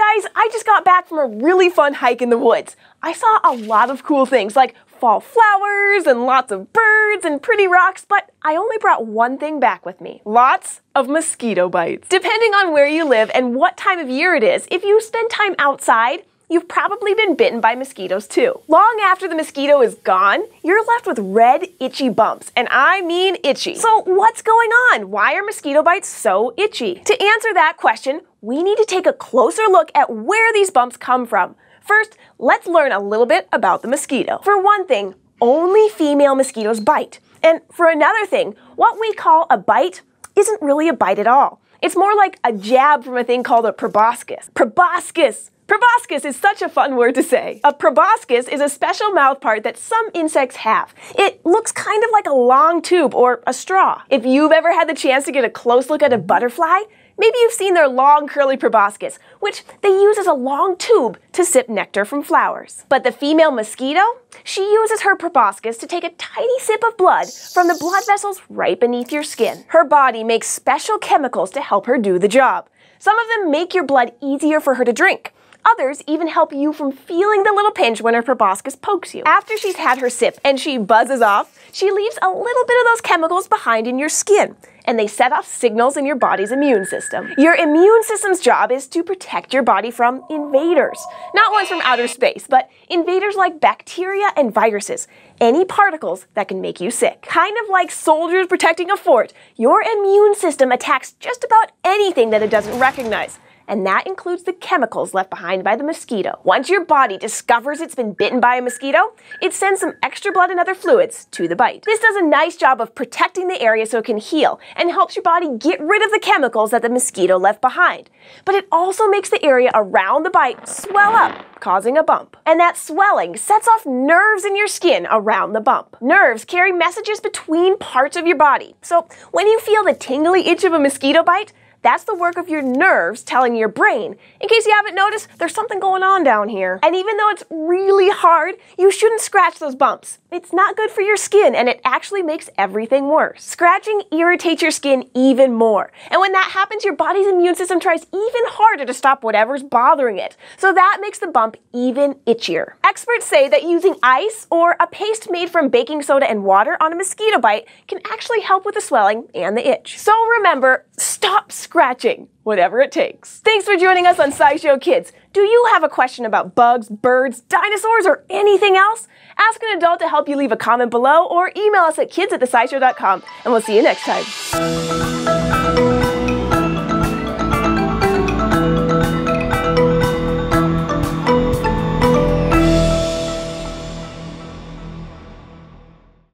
I just got back from a really fun hike in the woods. I saw a lot of cool things like fall flowers and lots of birds and pretty rocks, but I only brought one thing back with me. Lots of mosquito bites. Depending on where you live and what time of year it is, if you spend time outside, you've probably been bitten by mosquitoes too. Long after the mosquito is gone, you're left with red, itchy bumps, and I mean itchy. So what's going on? Why are mosquito bites so itchy? To answer that question, we need to take a closer look at where these bumps come from. First, let's learn a little bit about the mosquito. For one thing, only female mosquitoes bite. And for another thing, what we call a bite isn't really a bite at all. It's more like a jab from a thing called a proboscis. Proboscis! Proboscis is such a fun word to say. A proboscis is a special mouth part that some insects have. It looks kind of like a long tube or a straw. If you've ever had the chance to get a close look at a butterfly, Maybe you've seen their long curly proboscis, which they use as a long tube to sip nectar from flowers. But the female mosquito, she uses her proboscis to take a tiny sip of blood from the blood vessels right beneath your skin. Her body makes special chemicals to help her do the job. Some of them make your blood easier for her to drink. Others even help you from feeling the little pinch when her proboscis pokes you. After she's had her sip and she buzzes off, she leaves a little bit of those chemicals behind in your skin and they set off signals in your body's immune system. Your immune system's job is to protect your body from invaders. Not ones from outer space, but invaders like bacteria and viruses, any particles that can make you sick. Kind of like soldiers protecting a fort, your immune system attacks just about anything that it doesn't recognize and that includes the chemicals left behind by the mosquito. Once your body discovers it's been bitten by a mosquito, it sends some extra blood and other fluids to the bite. This does a nice job of protecting the area so it can heal and helps your body get rid of the chemicals that the mosquito left behind. But it also makes the area around the bite swell up, causing a bump. And that swelling sets off nerves in your skin around the bump. Nerves carry messages between parts of your body. So when you feel the tingly itch of a mosquito bite, that's the work of your nerves telling your brain. In case you haven't noticed, there's something going on down here. And even though it's really hard, you shouldn't scratch those bumps. It's not good for your skin and it actually makes everything worse. Scratching irritates your skin even more. And when that happens, your body's immune system tries even harder to stop whatever's bothering it. So that makes the bump even itchier. Experts say that using ice or a paste made from baking soda and water on a mosquito bite can actually help with the swelling and the itch. So remember, stop scratching whatever it takes. Thanks for joining us on SciShow Kids. Do you have a question about bugs, birds, dinosaurs, or anything else? Ask an adult to help you leave a comment below or email us at kids at and we'll see you next time.